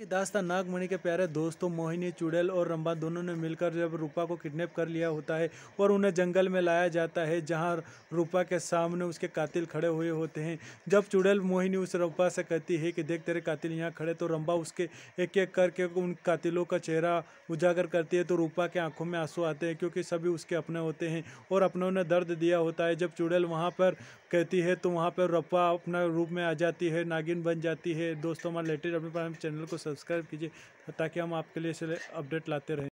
दास्ता नागमणि के प्यारे दोस्तों मोहिनी, चुड़ैल और रंबा दोनों ने मिलकर जब रूपा को किडनैप कर लिया होता है और उन्हें जंगल में लाया जाता है, जहाँ रूपा के सामने उसके कातिल खड़े हुए होते हैं। जब चुड़ैल मोहिनी उस रूपा से कहती है कि देख, तेरे कातिल यहाँ खड़े तो रंबा उसके एक एक करके उन कातिलों का चेहरा उजागर करती है तो रूपा के आँखों में आँसू आते हैं, क्योंकि सभी उसके अपने होते हैं और अपनों ने दर्द दिया होता है। जब चुड़ैल वहाँ पर कहती है तो वहाँ पर रूपा अपना रूप में आ जाती है, नागिन बन जाती है। दोस्तों, हमारे लेटेस्ट अपने चैनल को सब्सक्राइब कीजिए ताकि हम आपके लिए इसलिए अपडेट लाते रहें।